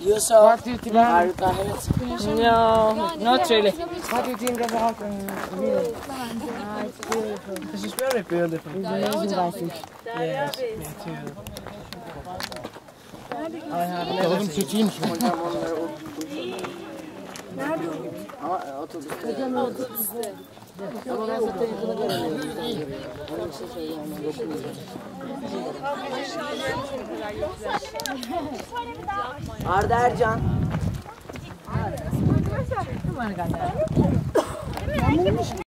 You saw Hayat. No, not really. What do you think about uh, Village? This is very beautiful. It's I think. Yes, me too. I have never seen. Ama otobüste. Ama. Arda Ercan.